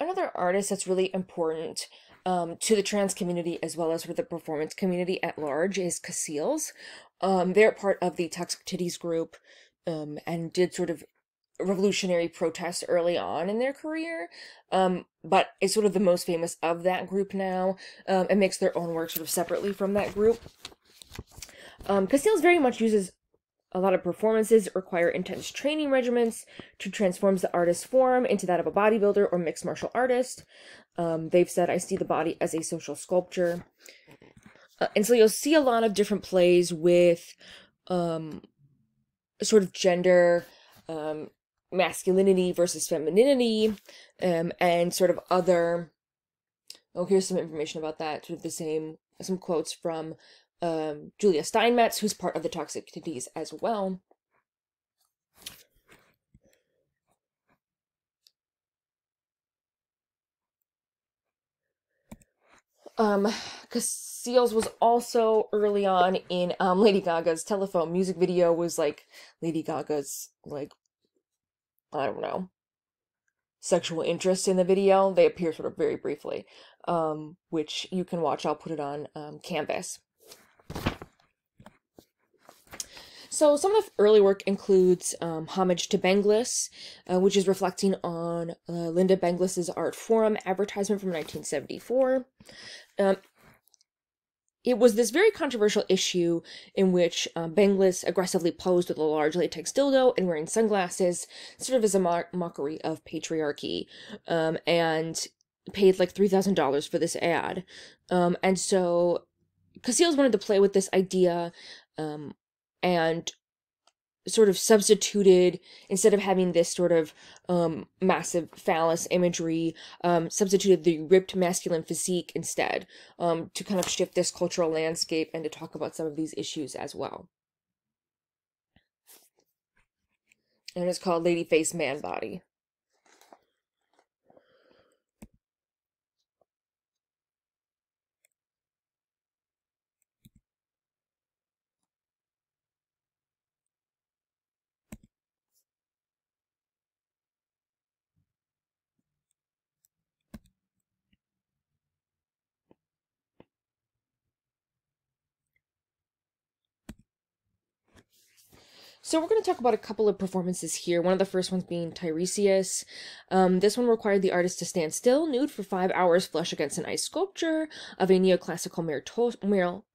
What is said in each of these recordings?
another artist that's really important um, to the trans community as well as for the performance community at large is Cassils. Um, they're part of the Toxic Titties group um, and did sort of revolutionary protests early on in their career, um, but is sort of the most famous of that group now um, and makes their own work sort of separately from that group. Um, very much uses a lot of performances require intense training regimens to transform the artist's form into that of a bodybuilder or mixed martial artist. Um, they've said, I see the body as a social sculpture. Uh, and so you'll see a lot of different plays with um, sort of gender, um, masculinity versus femininity, um, and sort of other. Oh, here's some information about that. Sort of the same, some quotes from um, Julia Steinmetz, who's part of the Toxic Titties as well. Um, Cassils was also early on in um, Lady Gaga's telephone music video was like Lady Gaga's like I don't know sexual interest in the video. They appear sort of very briefly, um, which you can watch. I'll put it on um, Canvas. So some of the early work includes um, Homage to Benglis, uh, which is reflecting on uh, Linda Benglis's Artforum advertisement from 1974. Um, it was this very controversial issue in which um, Benglis aggressively posed with a large latex dildo and wearing sunglasses, sort of as a mo- mockery of patriarchy, um, and paid like $3,000 for this ad. Um, and so Cassils wanted to play with this idea um, and sort of substituted instead of having this sort of um, massive phallus imagery um, substituted the ripped masculine physique instead um, to kind of shift this cultural landscape and to talk about some of these issues as well. And it's called lady face man body So we're going to talk about a couple of performances here. One of the first ones being Tiresias. Um, this one required the artist to stand still, nude for five hours, flush against an ice sculpture of a neoclassical to-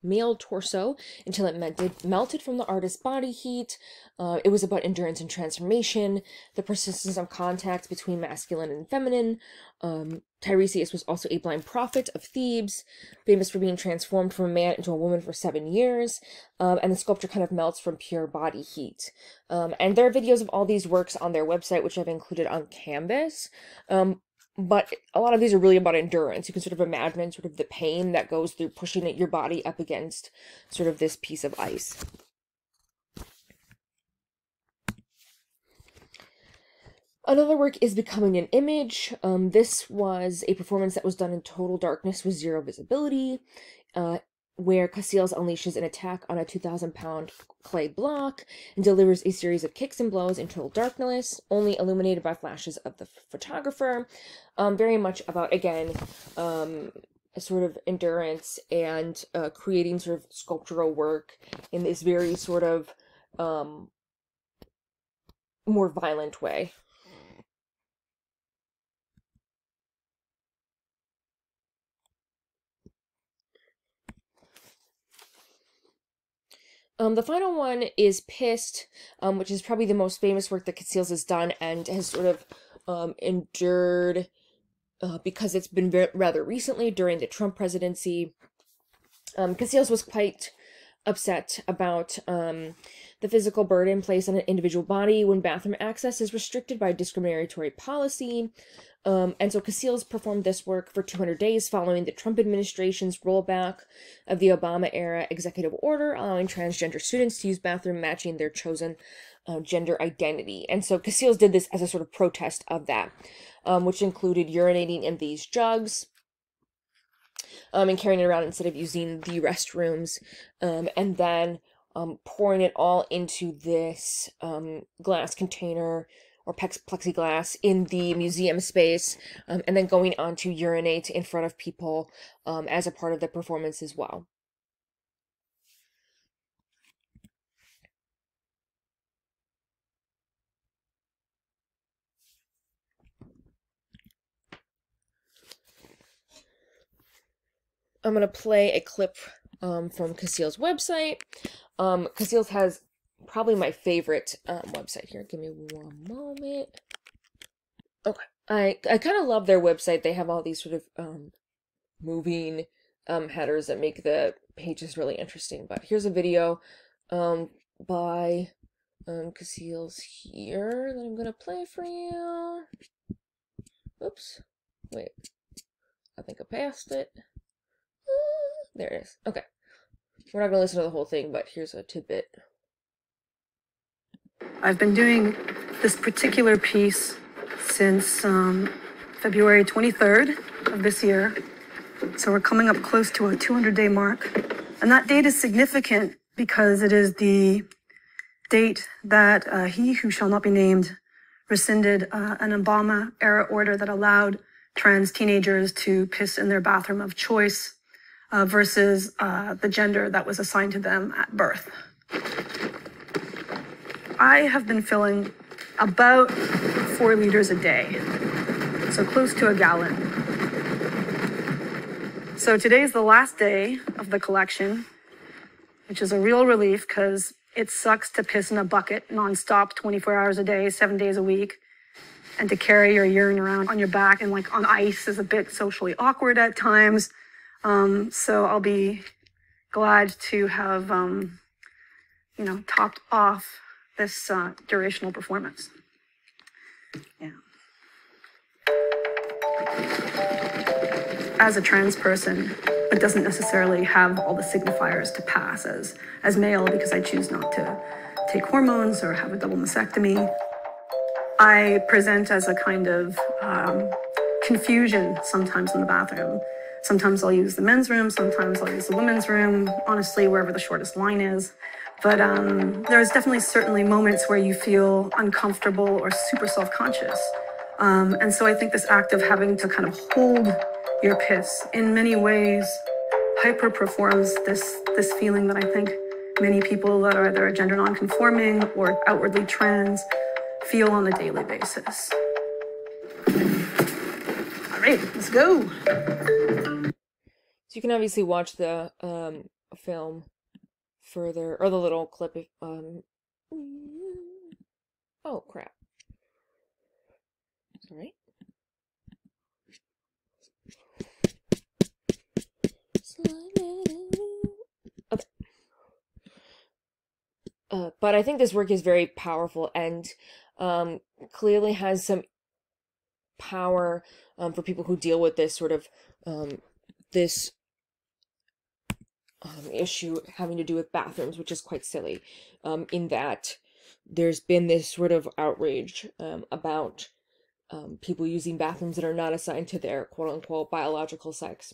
male, torso until it melted, melted from the artist's body heat. Uh, it was about endurance and transformation, the persistence of contact between masculine and feminine. Um, Tiresias was also a blind prophet of Thebes, famous for being transformed from a man into a woman for seven years. Um, and the sculpture kind of melts from pure body heat. Um, and there are videos of all these works on their website, which I've included on Canvas. Um, but a lot of these are really about endurance. You can sort of imagine sort of the pain that goes through pushing your body up against sort of this piece of ice. Another work is Becoming an Image. Um, this was a performance that was done in total darkness with zero visibility, uh, where Cassils unleashes an attack on a 2,000 pound clay block and delivers a series of kicks and blows in total darkness, only illuminated by flashes of the photographer. Um, very much about, again, um, a sort of endurance and uh, creating sort of sculptural work in this very sort of um, more violent way. Um, the final one is Pissed, um, which is probably the most famous work that Cassils has done and has sort of um, endured uh, because it's been rather recently during the Trump presidency. Um, Cassils was quite upset about um, the physical burden placed on an individual body when bathroom access is restricted by discriminatory policy. Um, and so Cassils performed this work for 200 days following the Trump administration's rollback of the Obama era executive order allowing transgender students to use bathroom matching their chosen uh, gender identity. And so Cassils did this as a sort of protest of that, um, which included urinating in these jugs. Um, and carrying it around instead of using the restrooms, um, and then um, pouring it all into this um, glass container or plexiglass in the museum space, um, and then going on to urinate in front of people um, as a part of the performance as well. I'm going to play a clip um, from Cassils' website. Um, Cassils has probably my favorite um, website here. Give me one moment. Okay. I, I kind of love their website. They have all these sort of um, moving um, headers that make the pages really interesting. But here's a video um, by um, Cassils here that I'm going to play for you. Oops. Wait. I think I passed it. There it is. Okay. We're not going to listen to the whole thing, but here's a tidbit. I've been doing this particular piece since um, February 23rd of this year. So we're coming up close to a 200 day mark. And that date is significant because it is the date that uh, he who shall not be named rescinded uh, an Obama era order that allowed trans teenagers to piss in their bathroom of choice uh, versus uh, the gender that was assigned to them at birth. I have been filling about four liters a day, so close to a gallon. So today is the last day of the collection, which is a real relief because it sucks to piss in a bucket nonstop 24 hours a day, seven days a week. And to carry your urine around on your back and like on ice is a bit socially awkward at times. Um, so I'll be glad to have, um, you know, topped off this uh, durational performance. Yeah. As a trans person, but doesn't necessarily have all the signifiers to pass as, as male because I choose not to take hormones or have a double mastectomy. I present as a kind of um, confusion sometimes in the bathroom Sometimes I'll use the men's room, sometimes I'll use the women's room, honestly, wherever the shortest line is. But um, there's definitely certainly moments where you feel uncomfortable or super self conscious. Um, and so I think this act of having to kind of hold your piss in many ways hyper performs this, this feeling that I think many people that are either gender non-conforming or outwardly trans feel on a daily basis. All right, let's go you can obviously watch the um, film further, or the little clip. If, um, oh crap! All right. Uh, but I think this work is very powerful and um, clearly has some power um, for people who deal with this sort of um, this um, issue having to do with bathrooms, which is quite silly, um, in that there's been this sort of outrage um, about um, people using bathrooms that are not assigned to their quote unquote biological sex.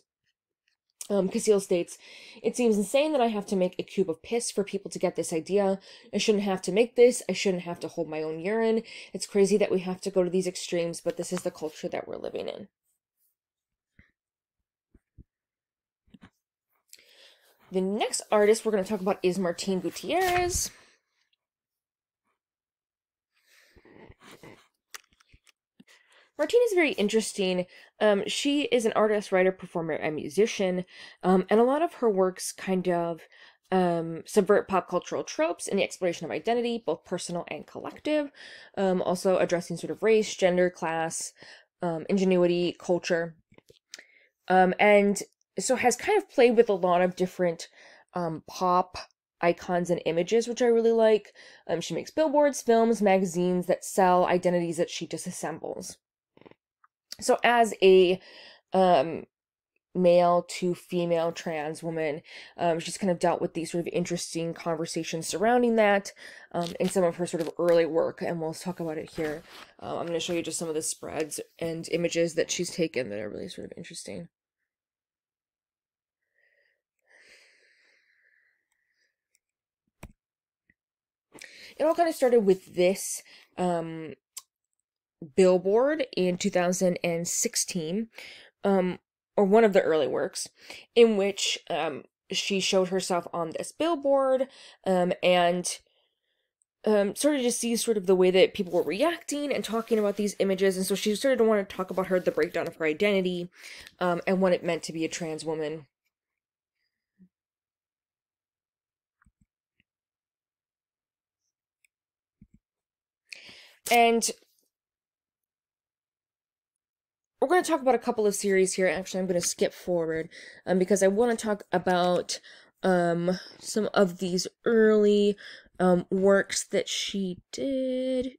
Um, states, It seems insane that I have to make a cube of piss for people to get this idea. I shouldn't have to make this. I shouldn't have to hold my own urine. It's crazy that we have to go to these extremes, but this is the culture that we're living in. The next artist we're going to talk about is Martine Gutierrez. Martine is very interesting. Um, she is an artist, writer, performer, and musician, um, and a lot of her works kind of um, subvert pop cultural tropes in the exploration of identity, both personal and collective. Um, also addressing sort of race, gender, class, um, ingenuity, culture. Um, and so has kind of played with a lot of different um, pop icons and images, which I really like. Um, she makes billboards, films, magazines that sell identities that she disassembles. So as a um, male to female trans woman, um, she's kind of dealt with these sort of interesting conversations surrounding that um, in some of her sort of early work, and we'll talk about it here. Uh, I'm going to show you just some of the spreads and images that she's taken that are really sort of interesting. It all kind of started with this um, Billboard in 2016, um, or one of the early works, in which um, she showed herself on this billboard um, and um, started to see sort of the way that people were reacting and talking about these images. And so she started to want to talk about her, the breakdown of her identity, um, and what it meant to be a trans woman. And we're going to talk about a couple of series here. Actually, I'm going to skip forward um, because I want to talk about um, some of these early um, works that she did.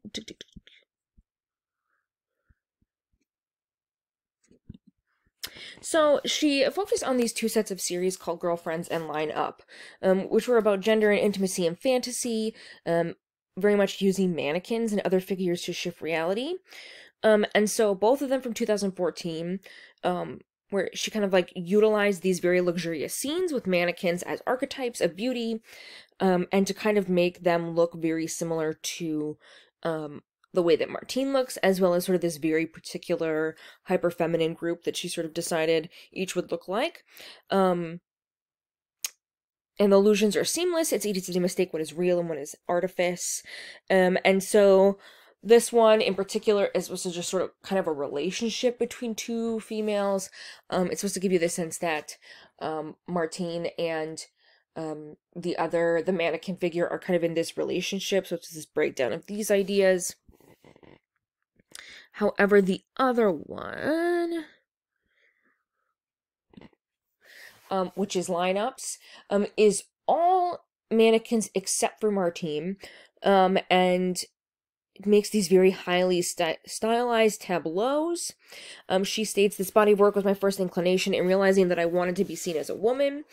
So she focused on these two sets of series called Girlfriends and Line Up, um, which were about gender and intimacy and fantasy, um, very much using mannequins and other figures to shift reality. Um, and so both of them from 2014, um, where she kind of like utilized these very luxurious scenes with mannequins as archetypes of beauty, um, and to kind of make them look very similar to um, the way that Martine looks, as well as sort of this very particular hyper feminine group that she sort of decided each would look like. Um, and the illusions are seamless. It's easy to mistake what is real and what is artifice. Um, and so this one in particular is supposed to just sort of kind of a relationship between two females. Um, it's supposed to give you the sense that um, Martine and um, the other, the mannequin figure, are kind of in this relationship. So it's this breakdown of these ideas. However, the other one, um, which is lineups, um, is all mannequins except for Martine. Um, and makes these very highly sty- stylized tableaus. Um, she states, This body of work was my first inclination in realizing that I wanted to be seen as a woman.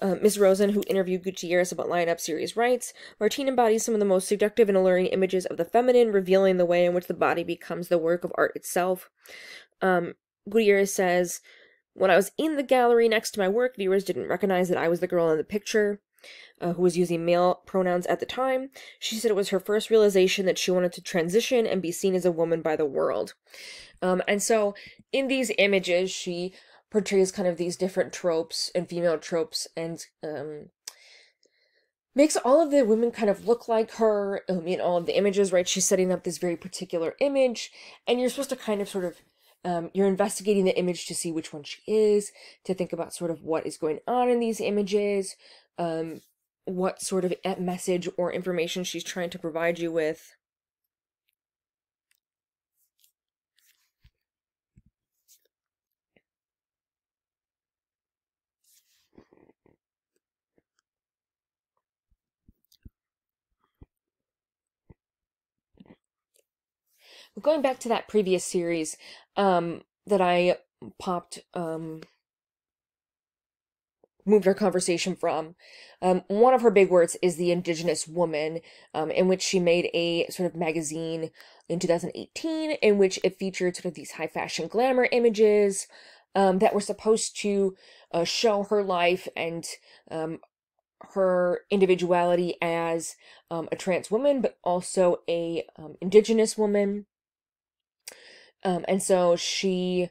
Uh, Ms. Rosen, who interviewed Gutierrez about lineup series, writes Martine embodies some of the most seductive and alluring images of the feminine, revealing the way in which the body becomes the work of art itself. Um, Gutierrez says, When I was in the gallery next to my work, viewers didn't recognize that I was the girl in the picture uh, who was using male pronouns at the time. She said it was her first realization that she wanted to transition and be seen as a woman by the world. Um, and so in these images, she portrays kind of these different tropes and female tropes and um, makes all of the women kind of look like her um, in all of the images, right? She's setting up this very particular image, and you're supposed to kind of sort of um, you're investigating the image to see which one she is, to think about sort of what is going on in these images, um, what sort of message or information she's trying to provide you with. Going back to that previous series um, that I popped um, moved our conversation from. Um, one of her big works is The Indigenous Woman, um, in which she made a sort of magazine in 2018, in which it featured sort of these high fashion glamour images um, that were supposed to uh, show her life and um, her individuality as um, a trans woman, but also a um, indigenous woman. And so she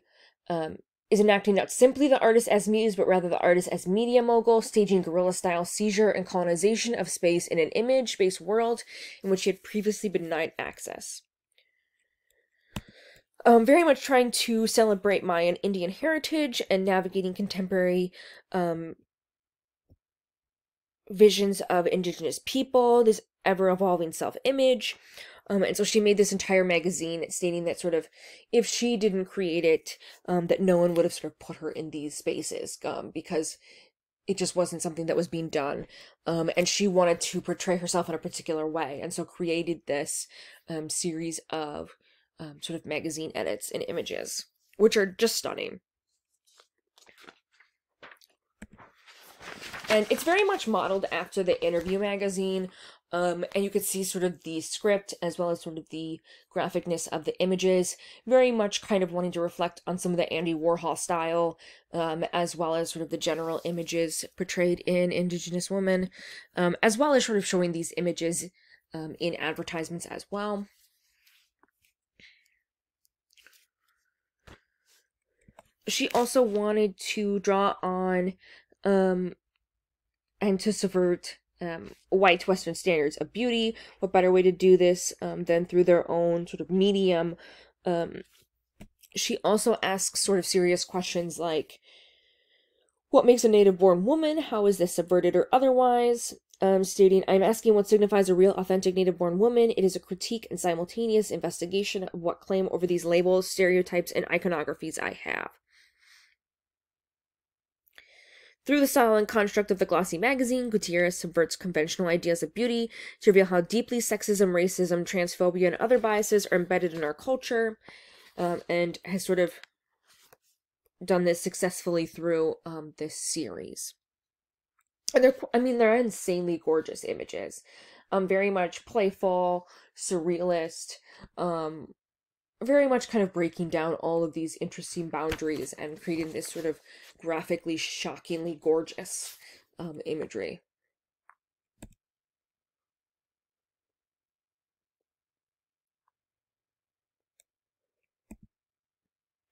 um, is enacting not simply the artist as muse, but rather the artist as media mogul, staging guerrilla style seizure and colonization of space in an image based world in which she had previously been denied access. Um, very much trying to celebrate Mayan Indian heritage and navigating contemporary um, visions of indigenous people, this ever evolving self image, um, and so she made this entire magazine stating that sort of if she didn't create it, um, that no one would have sort of put her in these spaces um, because it just wasn't something that was being done. Um, and she wanted to portray herself in a particular way. And so created this um, series of um, sort of magazine edits and images, which are just stunning. and it's very much modeled after the interview magazine um, and you can see sort of the script as well as sort of the graphicness of the images, very much kind of wanting to reflect on some of the Andy Warhol style, um, as well as sort of the general images portrayed in Indigenous women, um, as well as sort of showing these images um, in advertisements as well. She also wanted to draw on um, and to subvert um, white Western standards of beauty. What better way to do this um, than through their own sort of medium? Um, she also asks sort of serious questions like, what makes a native born woman? How is this subverted or otherwise? Um, stating, I'm asking what signifies a real, authentic native born woman. It is a critique and simultaneous investigation of what claim over these labels, stereotypes, and iconographies I have. Through the style and construct of the glossy magazine, Gutierrez subverts conventional ideas of beauty to reveal how deeply sexism, racism, transphobia, and other biases are embedded in our culture, um, and has sort of done this successfully through um, this series. And they're, I mean, they're insanely gorgeous images. Um, very much playful, surrealist, um, very much kind of breaking down all of these interesting boundaries and creating this sort of graphically, shockingly gorgeous um, imagery.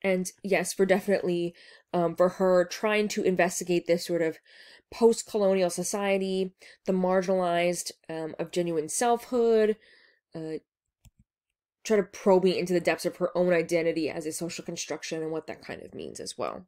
And yes, for definitely um, for her trying to investigate this sort of post colonial society, the marginalized um, of genuine selfhood, uh, try to probe me into the depths of her own identity as a social construction and what that kind of means as well.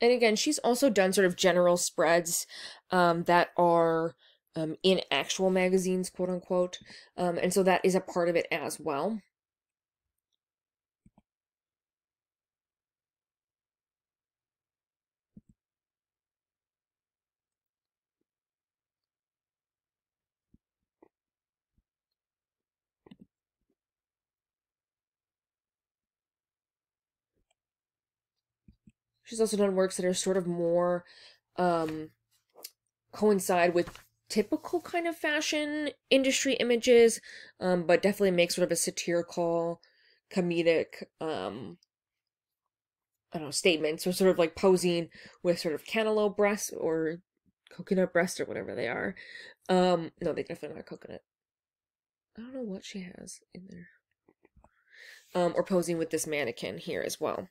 And again, she's also done sort of general spreads um, that are um, in actual magazines, quote unquote. Um, and so that is a part of it as well. She's also done works that are sort of more um, coincide with typical kind of fashion industry images, um, but definitely make sort of a satirical, comedic, um, I don't know, statements or sort of like posing with sort of cantaloupe breasts or coconut breasts or whatever they are. Um, no, they definitely not coconut. I don't know what she has in there. Um, or posing with this mannequin here as well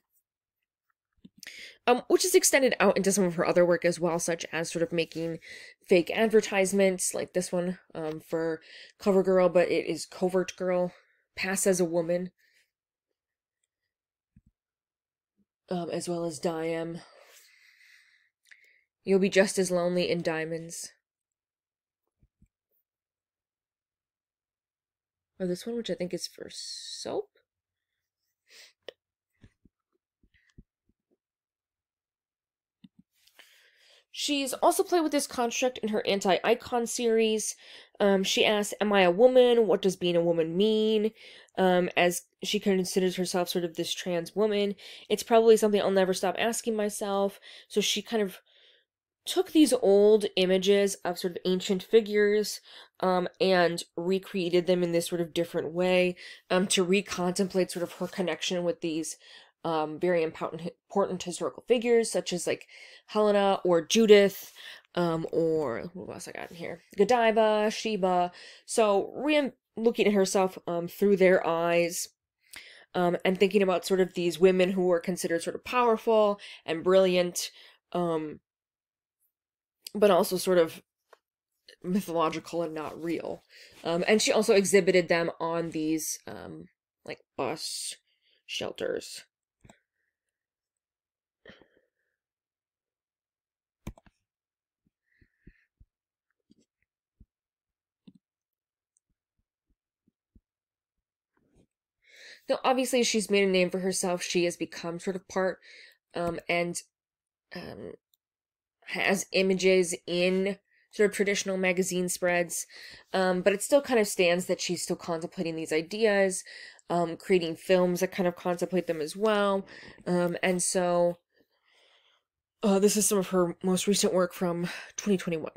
um, which is extended out into some of her other work as well, such as sort of making fake advertisements like this one um, for CoverGirl, but it is Covert Girl, Pass as a Woman, um, as well as Diam. You'll be just as lonely in diamonds. Or this one, which I think is for soap. She's also played with this construct in her anti icon series. Um, she asks, Am I a woman? What does being a woman mean? Um, as she considers herself sort of this trans woman. It's probably something I'll never stop asking myself. So she kind of took these old images of sort of ancient figures um, and recreated them in this sort of different way um, to recontemplate sort of her connection with these um, very important important historical figures such as like Helena or Judith, um, or what else I got in here? Godiva, Sheba. So re looking at herself um, through their eyes. Um, and thinking about sort of these women who were considered sort of powerful and brilliant, um, but also sort of mythological and not real. Um, and she also exhibited them on these um, like bus shelters. Now, obviously, she's made a name for herself. She has become sort of part, um, and um, has images in sort of traditional magazine spreads. Um, but it still kind of stands that she's still contemplating these ideas, um, creating films that kind of contemplate them as well. Um, and so, uh, this is some of her most recent work from 2021.